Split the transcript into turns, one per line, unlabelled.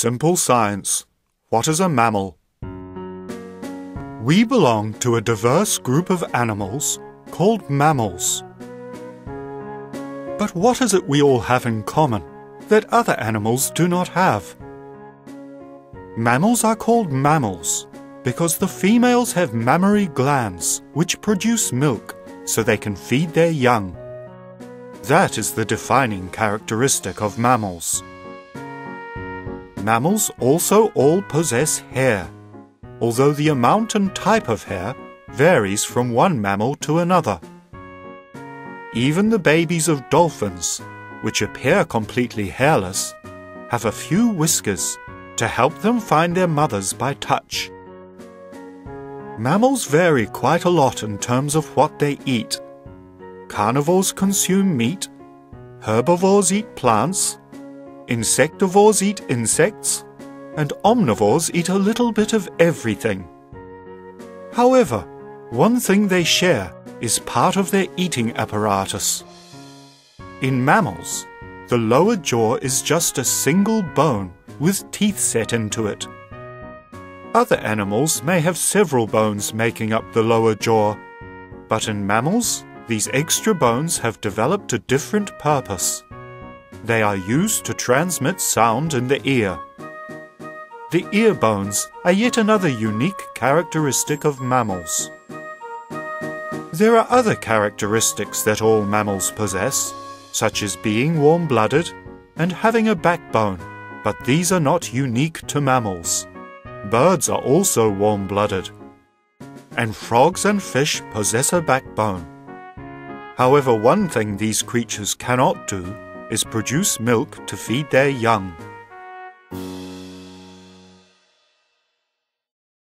Simple science. What is a mammal? We belong to a diverse group of animals called mammals. But what is it we all have in common that other animals do not have? Mammals are called mammals because the females have mammary glands which produce milk so they can feed their young. That is the defining characteristic of mammals. Mammals also all possess hair, although the amount and type of hair varies from one mammal to another. Even the babies of dolphins, which appear completely hairless, have a few whiskers to help them find their mothers by touch. Mammals vary quite a lot in terms of what they eat. Carnivores consume meat, herbivores eat plants, insectivores eat insects, and omnivores eat a little bit of everything. However, one thing they share is part of their eating apparatus. In mammals, the lower jaw is just a single bone with teeth set into it. Other animals may have several bones making up the lower jaw, but in mammals, these extra bones have developed a different purpose. They are used to transmit sound in the ear. The ear bones are yet another unique characteristic of mammals. There are other characteristics that all mammals possess, such as being warm-blooded and having a backbone, but these are not unique to mammals. Birds are also warm-blooded. And frogs and fish possess a backbone. However, one thing these creatures cannot do is produce milk to feed their young.